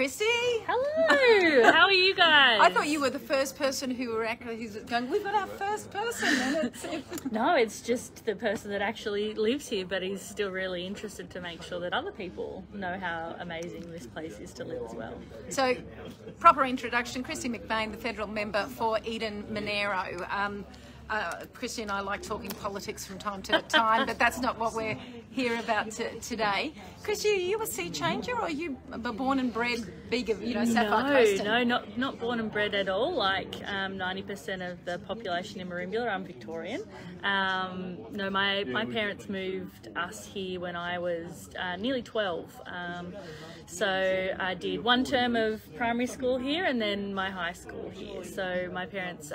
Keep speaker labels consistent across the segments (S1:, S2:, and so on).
S1: Kristy.
S2: Hello. How are you guys?
S1: I thought you were the first person who were actually who's going. We've got our first person, and it's, it's
S2: No, it's just the person that actually lives here, but he's still really interested to make sure that other people know how amazing this place is to live as well.
S1: so. Proper introduction. Kristy McBain, the federal member for Eden Monaro. Um, uh, Kristy and I like talking politics from time to time, but that's not what we're here about today. Kristy, are you a sea changer, or are you born and bred big of you know Sapphire
S2: No,
S1: Coast?
S2: no, not not born and bred at all. Like um, ninety percent of the population in Merimbula, I'm Victorian. Um, no, my my parents moved us here when I was uh, nearly twelve. Um, so I did one term of primary school here and then my high school here. So my parents.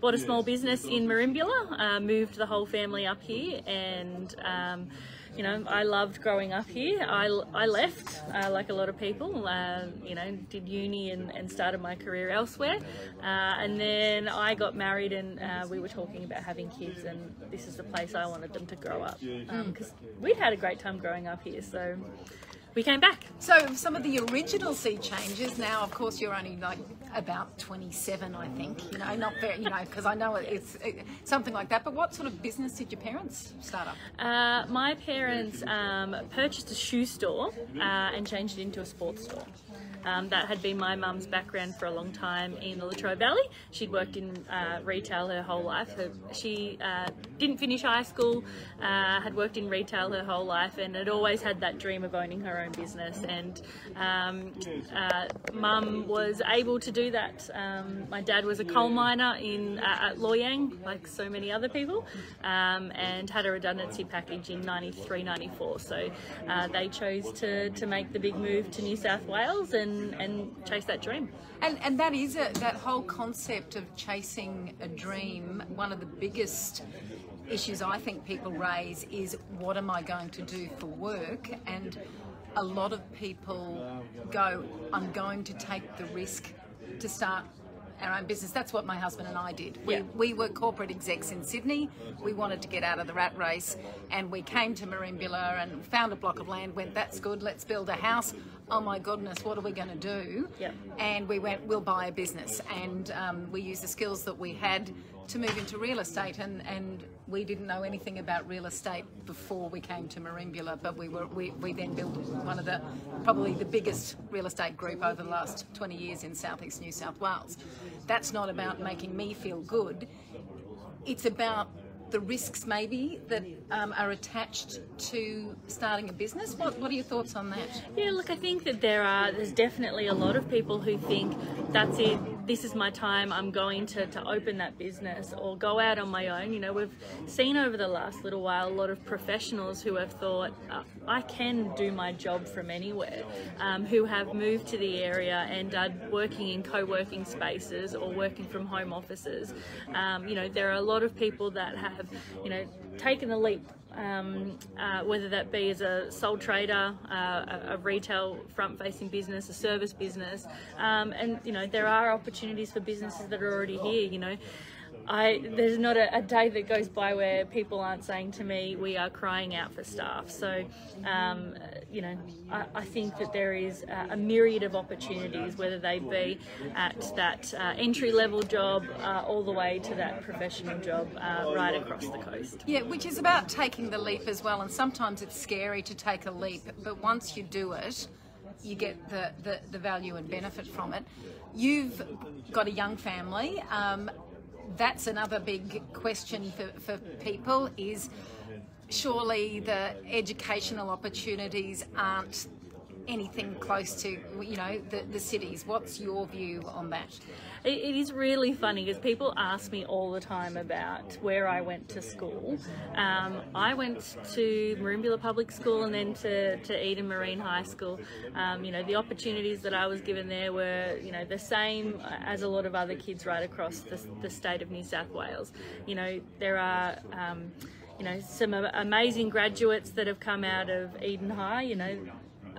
S2: Um, Bought a small business in Merimbula, uh, moved the whole family up here, and um, you know, I loved growing up here. I, I left, uh, like a lot of people, uh, you know, did uni and, and started my career elsewhere. Uh, and then I got married and uh, we were talking about having kids, and this is the place I wanted them to grow up. Because we'd had a great time growing up here, so we came back.
S1: So some of the original sea changes. Now, of course, you're only like about 27, I think. You know, not very, you know, because I know it's it, something like that. But what sort of business did your parents start up?
S2: Uh, my parents um, purchased a shoe store uh, and changed it into a sports store. Um, that had been my mum's background for a long time in the Latrobe Valley. She'd worked in uh, retail her whole life. Her, she uh, didn't finish high school, uh, had worked in retail her whole life, and had always had that dream of owning her own business. And um, uh, mum was able to do that. Um, my dad was a coal miner in uh, at Loy like so many other people, um, and had a redundancy package in 93, 94. So uh, they chose to, to make the big move to New South Wales and, and chase that dream.
S1: And and that is a, that whole concept of chasing a dream. One of the biggest issues I think people raise is what am I going to do for work? And a lot of people go, I'm going to take the risk to start our own business. That's what my husband and I did. We,
S2: Yeah.
S1: we were corporate execs in Sydney. We wanted to get out of the rat race and we came to Merimbula and found a block of land, went, that's good, let's build a house. Oh my goodness, what are we going to do?
S2: Yep.
S1: And we went, we'll buy a business. And um, we used the skills that we had to move into real estate. And, and we didn't know anything about real estate before we came to Merimbula, but we were we, we then built one of the probably the biggest real estate group over the last 20 years in southeast New South Wales. That's not about making me feel good. It's about the risks maybe that um, are attached to starting a business. What, what are your thoughts on that?
S2: Yeah, look, I think that there are, there's definitely a lot of people who think that's it, this is my time, I'm going to, to open that business or go out on my own. You know, we've seen over the last little while a lot of professionals who have thought, uh, I can do my job from anywhere, um, who have moved to the area and are working in co working spaces or working from home offices. Um, you know, there are a lot of people that have, you know, taken the leap um, uh, whether that be as a sole trader, uh, a, a retail front-facing business, a service business, um, and you know there are opportunities for businesses that are already here. You know, I there's not a, a day that goes by where people aren't saying to me, "We are crying out for staff." So, um, you know, I, I think that there is a, myriad of opportunities, whether they be at that uh, entry-level job, uh, all the way to that professional job, uh, right across the coast.
S1: Yeah, which is about taking the leap as well. And sometimes it's scary to take a leap, but once you do it, you get the, the, the value and benefit from it. You've got a young family. Um, that's another big question for, for people is surely the educational opportunities aren't anything close to you know the, the cities what's your view on that
S2: It, it is really funny because people ask me all the time about where I went to school. Um, I went to Merimbula Public School and then to, to Eden Marine High School. Um, you know, the opportunities that I was given there were, you know, the same as a lot of other kids right across the, the state of New South Wales. You know, there are. Um, you know, some amazing graduates that have come out of Eden High. You know,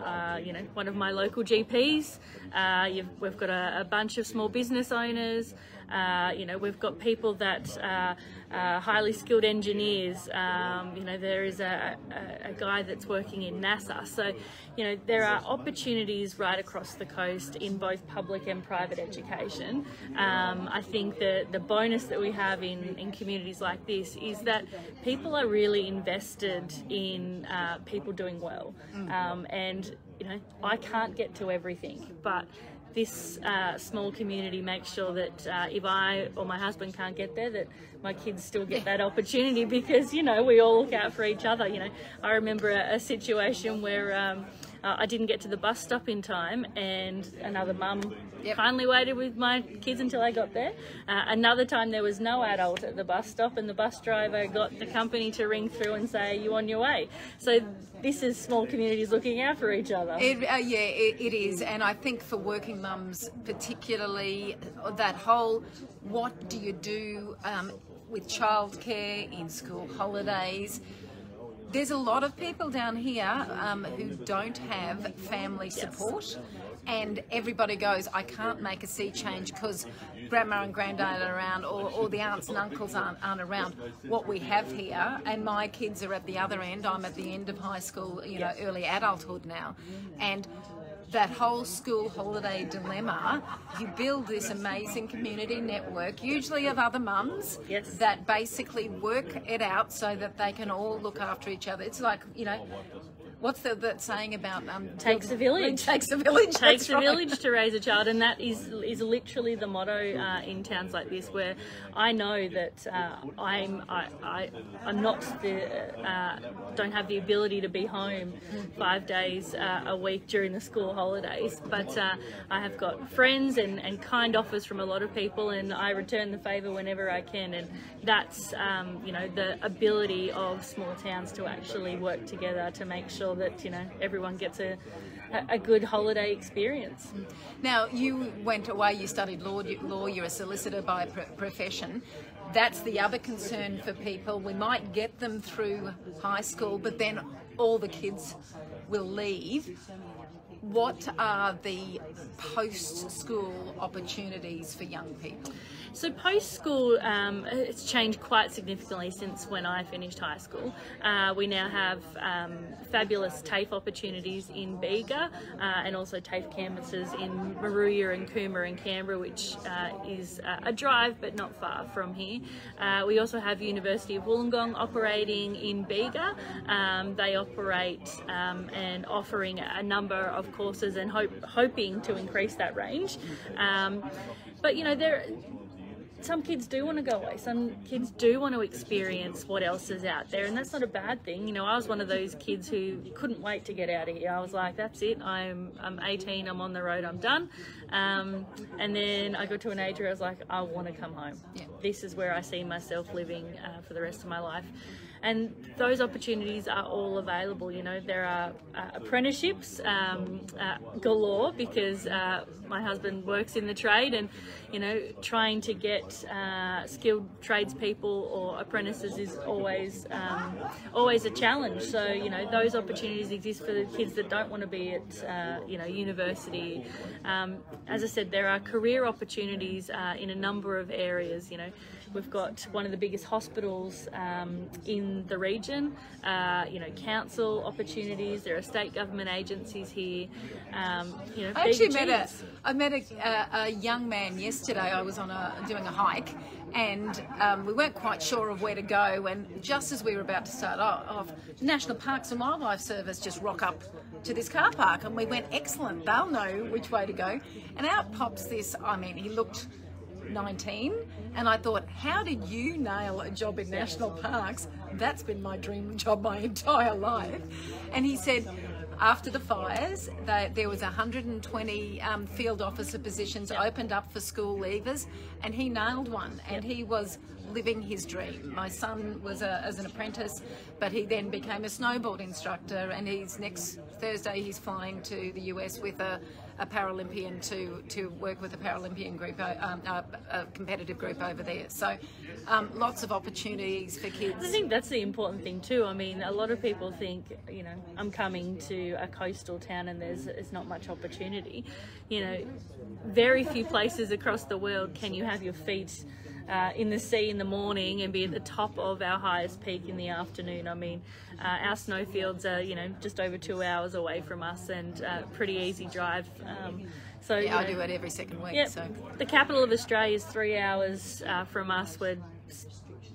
S2: uh, you know, one of my local GPs. Uh, we've got a, a bunch of small business owners. Uh, you know, we've got people that are uh, highly skilled engineers. Um, you know, there is a, a, a, guy that's working in NASA. So, you know, there are opportunities right across the coast in both public and private education. Um, I think the, the bonus that we have in, in communities like this is that people are really invested in uh, people doing well. Um, and, you know, I can't get to everything, but this uh, small community makes sure that uh, if I or my husband can't get there, that my kids still get that opportunity because you know we all look out for each other. You know, I remember a, a situation where. Um, uh, I didn't get to the bus stop in time, and another mum yep. kindly waited with my kids until I got there. Uh, another time there was no adult at the bus stop, and the bus driver got the company to ring through and say, "You on your way?" So this is small communities looking out for each other.
S1: It, uh, yeah, it, it is, and I think for working mums particularly, that whole what do you do um, with childcare in school holidays there's a lot of people down here um, who don't have family support. And everybody goes, I can't make a sea change because grandma and granddad are around, or, or the aunts and uncles aren't, aren't around. What we have here, and my kids are at the other end. I'm at the end of high school, you know, early adulthood now, and that whole school holiday dilemma, you build this amazing community network, usually of other mums,
S2: yes.
S1: that basically work it out so that they can all look after each other. It's like, you know, what's the, that saying about um,
S2: takes a village.
S1: Takes a village
S2: takes a
S1: right.
S2: village to raise a child and that is is literally the motto uh, in towns like this where I know that uh, I'm I, I I'm not the uh, don't have the ability to be home five days uh, a week during the school holidays. But uh, I have got friends and, and kind offers from a lot of people and I return the favour whenever I can. And that's um, you know the ability of small towns to actually work together to make sure sure that you know everyone gets a a good holiday experience.
S1: Now, you went away, you studied law, law you're a solicitor by profession. That's the other concern for people. We might get them through high school, but then all the kids will leave. What are the post school opportunities for young people?
S2: So post school, um, it's changed quite significantly since when I finished high school. Uh, we now have um, fabulous TAFE opportunities in Bega uh, and also TAFE campuses in Moruya and Cooma and Canberra, which uh, is a drive but not far from here. Uh, we also have University of Wollongong operating in Bega. Um, they operate um, and offering a number of courses and hope, hoping to increase that range. Um, but you know, there some kids do want to go away. Some kids do want to experience what else is out there, and that's not a bad thing. You know, I was one of those kids who couldn't wait to get out of here. I was like, that's it. I'm I'm 18. I'm on the road. I'm done. Um, and then I got to an age where I was like, I want to come home. Yeah. This is where I see myself living uh, for the rest of my life and those opportunities are all available. You know, there are uh, apprenticeships um, uh, galore because uh, my husband works in the trade, and you know, trying to get uh, skilled tradespeople or apprentices is always um, always a challenge. So you know, those opportunities exist for the kids that don't want to be at uh, you know university. Um, as I said, there are career opportunities uh, in a number of areas. You know. We've got one of the biggest hospitals um, in the region, uh, you know, council opportunities, there are state government agencies here. Um, you know,
S1: I actually met a, I met a, a, a, young man yesterday. I was on a, doing a hike and um, we weren't quite sure of where to go. And just as we were about to start off, National Parks and Wildlife Service just rock up to this car park and we went, excellent, they'll know which way to go. And out pops this, I mean, he looked 19 and I thought, how did you nail a job in national parks? That's been my dream job my entire life. And he said, after the fires, they, there was 120 um, field officer positions opened up for school leavers, and he nailed one. And he was living his dream. My son was a, as an apprentice, but he then became a snowboard instructor, and he's next Thursday he's flying to the US with a, a Paralympian to to work with a Paralympian group, uh, um, a, a competitive group over there. So um, lots of opportunities for kids.
S2: I think that's the important thing too. I mean, a lot of people think, you know, I'm coming to a coastal town and there's, there's not much opportunity. You know, very few places across the world can you have your feet uh, in the sea in the morning and be at the top of our highest peak in the afternoon. I mean, uh, our snowfields are, you know, just over two hours away from us and uh, pretty easy drive. Um, so
S1: yeah, I do it every second week.
S2: Yep.
S1: So
S2: The capital of Australia is three hours uh, from us. We're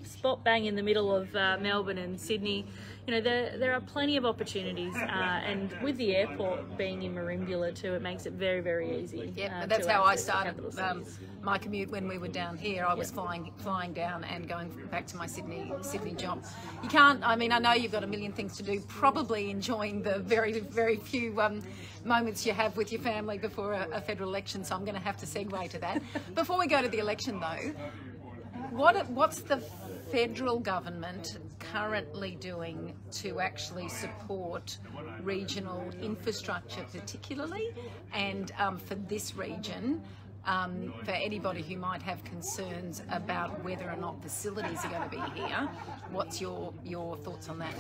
S2: spot bang in the middle of uh, Melbourne and Sydney. You know, there, there are plenty of opportunities, uh, and with the airport being in Merimbula too, it makes it very, very easy.
S1: Yeah,
S2: uh,
S1: that's how I started um, my commute when we were down here. I was flying flying down and going back to my Sydney Sydney job. You can't. I mean, I know you've got a million things to do. Probably enjoying the very very few um, moments you have with your family before a, a federal election. So I'm going to have to segue to that. Before we go to the election, though, what what's the federal government currently doing to actually support regional infrastructure, particularly, and um, for this region? Um, for anybody who might have concerns about whether or not facilities are going to be here, what's your your thoughts on that?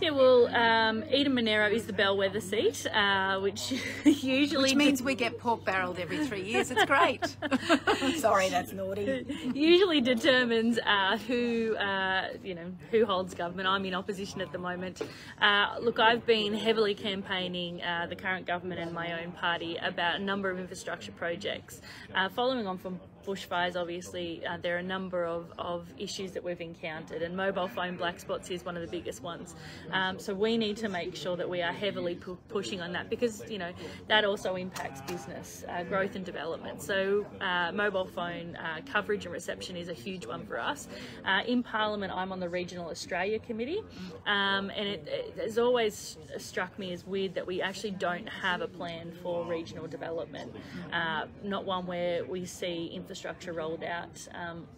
S2: Yeah, well, um, Eden Monaro is the bellwether seat, uh, which usually
S1: Which means we get pork barreled every three years. It's great. Sorry, that's naughty.
S2: usually determines uh, who uh, you know who holds government. I'm in opposition at the moment. Uh, look, I've been heavily campaigning uh, the current government and my own party about a number of infrastructure projects. Uh, following on from bushfires, obviously, uh, there are a number of, of issues that we've encountered, and mobile phone black spots is one of the biggest ones. Um, so we need to make sure that we are heavily pu- pushing on that because you know that also impacts business uh, growth and development. So uh, mobile phone uh, coverage and reception is a huge one for us. Uh, in Parliament, I'm on the Regional Australia Committee, um, and it, it has always struck me as weird that we actually don't have a plan for regional development, uh, not one where we see infrastructure rolled out. Um,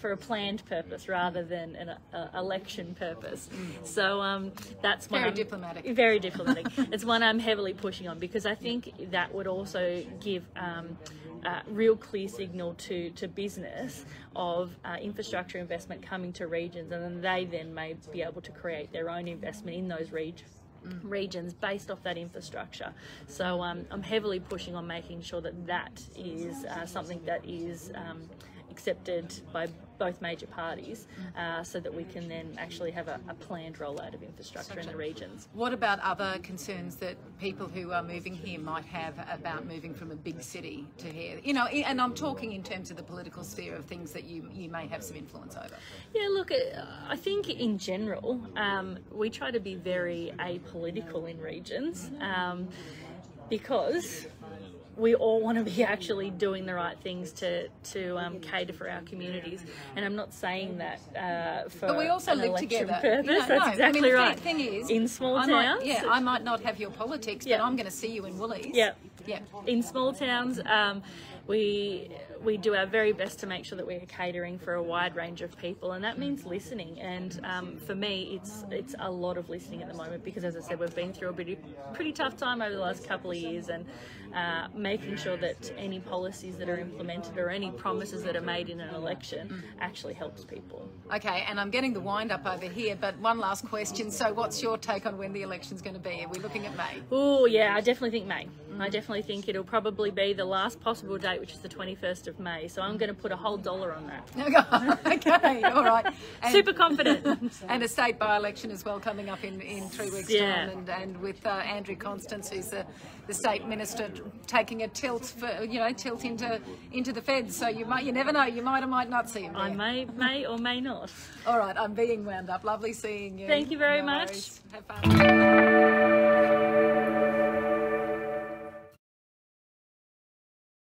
S2: for a planned purpose rather than an uh, election purpose. So um, that's one
S1: Very diplomatic.
S2: Very diplomatic. it's one I'm heavily pushing on because I think that would also give. Um, uh, real clear signal to, to business of uh, infrastructure investment coming to regions, and then they then may be able to create their own investment in those regions regions based off that infrastructure. So um, I'm heavily pushing on making sure that that is uh, something that is um, accepted by both major parties uh, so that we can then actually have a, a planned rollout of infrastructure in the regions.
S1: What about other concerns that people who are moving here might have about moving from a big city to here? You know, and I'm talking in terms of the political sphere of things that you you may have some influence over.
S2: Yeah, look, uh, I think in general, um, we try to be very apolitical in regions um, because we all want to be actually doing the right things to to um, cater for our communities. And I'm not saying that uh, for
S1: But we also live together.
S2: purpose.
S1: You know,
S2: That's
S1: no,
S2: exactly
S1: I mean, the
S2: right.
S1: thing is,
S2: in small
S1: I
S2: towns,
S1: might, yeah, I might not have your politics,
S2: Yeah.
S1: but I'm going to see you in Woolies.
S2: Yeah.
S1: yeah.
S2: in small towns, um, we we do our very best to make sure that we're catering for a wide range of people, and that means listening. And um, for me, it's it's a lot of listening at the moment because, as I said, we've been through a pretty pretty tough time over the last couple of years, and uh, making sure that any policies that are implemented or any promises that are made in an election actually helps people.
S1: Okay, and I'm getting the wind up over here, but one last question. So, what's your take on when the election's going to be? Are we looking at May?
S2: Oh yeah, I definitely think May. I definitely think it'll probably be the last possible date, which is the 21st of May. So I'm going to put a whole dollar on that.
S1: okay, all right. And,
S2: Super confident.
S1: and a state by-election as well coming up in, in three weeks'
S2: Yeah.
S1: time, and, and with uh, Andrew Constance, who's the, the state minister, taking a tilt for you know tilt into into the feds. So you might you never know, you might or might not see him.
S2: I may, may or may not.
S1: All right, I'm being wound up. Lovely seeing you.
S2: Thank you very
S1: No
S2: much.
S1: worries. Have fun.